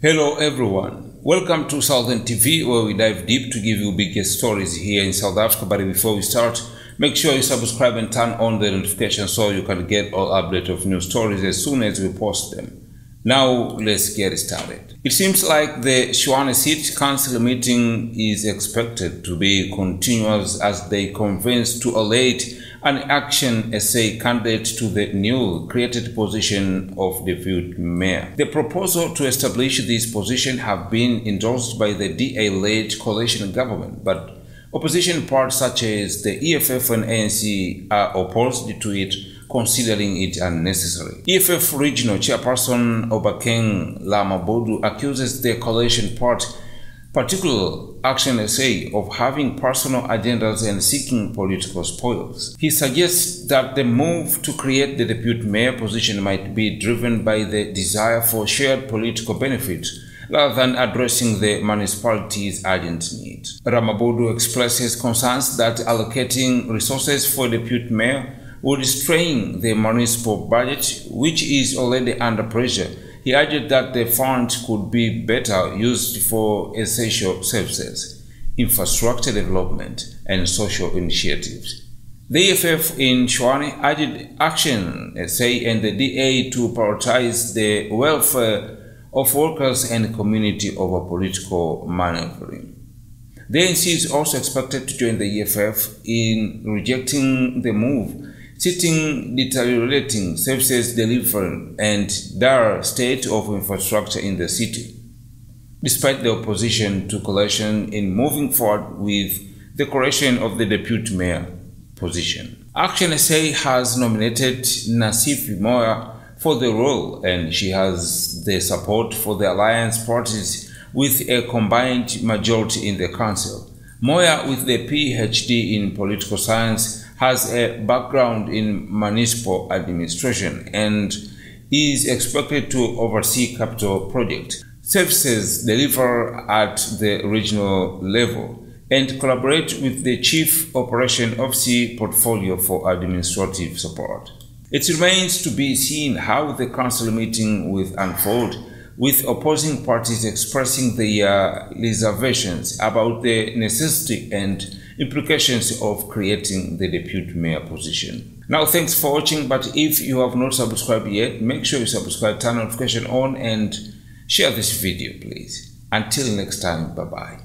Hello everyone. Welcome to Southern TV where we dive deep to give you biggest stories here in South Africa. But before we start, make sure you subscribe and turn on the notification so you can get all update of new stories as soon as we post them. Now let's get started. It seems like the Tshwane City Council meeting is expected to be continuous as they convince to elect an Action SA candidate to the new created position of deputy mayor. The proposal to establish this position have been endorsed by the DA-led coalition government, but opposition parties such as the EFF and ANC are opposed to it considering it unnecessary. EFF regional chairperson Obakeng Ramabodu accuses the coalition party particular Action SA of having personal agendas and seeking political spoils. He suggests that the move to create the deputy mayor position might be driven by the desire for shared political benefit rather than addressing the municipality's urgent needs. Ramabodu expresses concerns that allocating resources for deputy mayor would strain the municipal budget, which is already under pressure he argued that the fund could be better used for essential services, infrastructure development, and social initiatives. The EFF in Tshwane urged Action SA and the DA to prioritize the welfare of workers and community over political maneuvering. The ANC is also expected to join the EFF in rejecting the move citing deteriorating services delivery and dire state of infrastructure in the city. Despite the opposition to coalition in moving forward with the creation of the deputy mayor position. Action SA has nominated Nasiphi Moya for the role and she has the support for the alliance parties with a combined majority in the council. Moya with the PhD in political science has a background in municipal administration and is expected to oversee capital projects, services delivered at the regional level, and collaborate with the Chief Operation Officer portfolio for administrative support. It remains to be seen how the council meeting will unfold, with opposing parties expressing their uh, reservations about the necessity and implications of creating the deputy mayor position. Now, thanks for watching, but if you have not subscribed yet, make sure you subscribe, turn notification on, and share this video, please. Until next time, bye-bye.